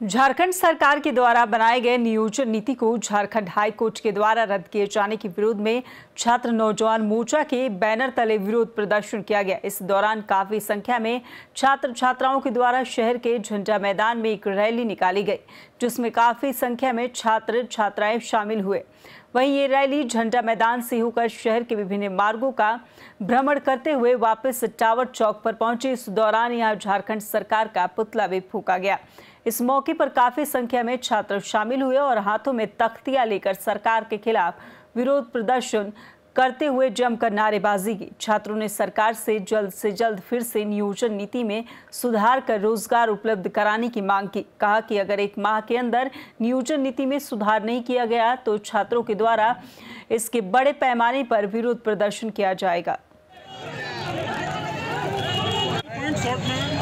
झारखंड सरकार के द्वारा बनाए गए नियोजन नीति को झारखंड हाई कोर्ट के द्वारा रद्द किए जाने के विरोध में छात्र नौजवान मोर्चा के बैनर तले विरोध प्रदर्शन किया गया। इस दौरान काफ़ी संख्या में छात्र छात्राओं के द्वारा शहर के झंडा मैदान में एक रैली निकाली गई, जिसमें काफ़ी संख्या में छात्र छात्राएँ शामिल हुए। वहीं ये रैली झंडा मैदान से होकर शहर के विभिन्न मार्गों का भ्रमण करते हुए वापस टावर चौक पर पहुँचे। इस दौरान यहाँ झारखंड सरकार का पुतला भी फूका गया। इस मौके पर काफ़ी संख्या में छात्र शामिल हुए और हाथों में तख्तियाँ लेकर सरकार के खिलाफ विरोध प्रदर्शन करते हुए जमकर नारेबाजी की। छात्रों ने सरकार से जल्द से जल्द फिर से नियोजन नीति में सुधार कर रोज़गार उपलब्ध कराने की मांग की। कहा कि अगर एक माह के अंदर नियोजन नीति में सुधार नहीं किया गया तो छात्रों के द्वारा इसके बड़े पैमाने पर विरोध प्रदर्शन किया जाएगा।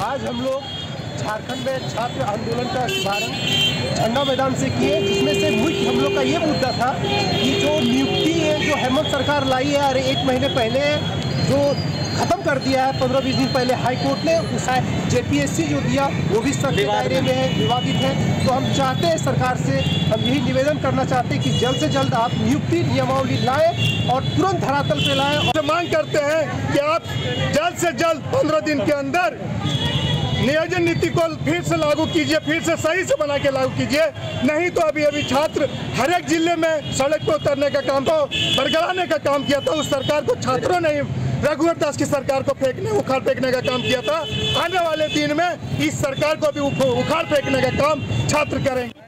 आज हम लोग झारखंड में छात्र आंदोलन का शुभारंभ झंडा मैदान से किए जिसमें से मुख्य हम लोग का ये मुद्दा था कि जो नियुक्ति है जो हेमंत सरकार लाई है अरे एक महीने पहले जो खत्म कर दिया है पंद्रह बीस दिन पहले हाई कोर्ट ने उस जेपीएससी जो दिया वो भी सख्त दायरे में है विवादित है। तो हम चाहते हैं सरकार से हम यही निवेदन करना चाहते हैं कि जल्द से जल्द आप नियुक्ति नियमावली लाएँ और तुरंत धरातल पे लाएँ। और मांग करते हैं कि आप जल्द से जल्द पंद्रह दिन के अंदर नियोजन नीति को फिर से लागू कीजिए, फिर से सही से बना के लागू कीजिए। नहीं तो अभी अभी छात्र हर एक ज़िले में सड़क पर उतरने का काम था बरगलाने का काम किया था, उस सरकार को छात्रों ने रघुवर दास की सरकार को फेंकने, उखाड़ फेंकने का काम किया था। आने वाले दिन में इस सरकार को भी उखाड़ फेंकने का काम छात्र करेंगे।